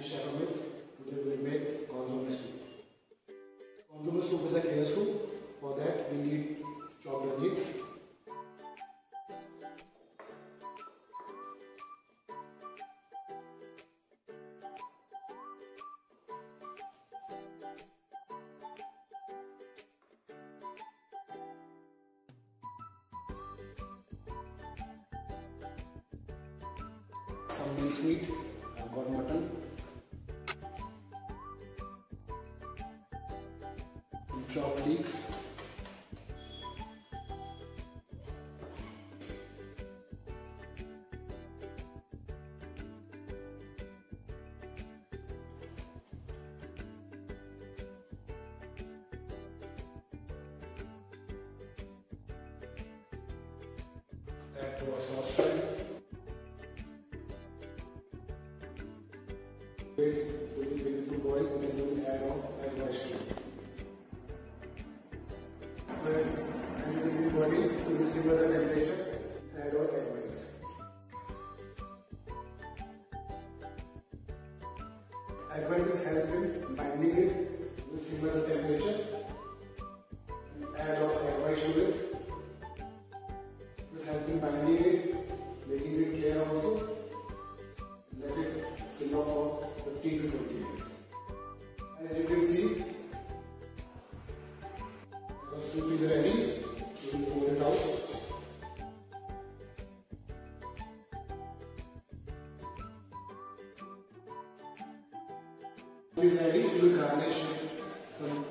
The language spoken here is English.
is Chef Amit. Today we will make consomme soup. Consomme soup is a clear soup. For that we need chopped onion, some minced meat, I've got mutton, some chopped leeks, add to a saucepan. Wait till it begin to boil and we will add on white boiling, we will simmer the temperature, add on egg whites. Egg white is help in binding it, simmer the temperature, add on egg white sugar, will help in binding it, making it clear also. Let it simmer for 15 to 20 minutes. As you can see, the soup is ready. We will pour it out. Please ready full garnish with some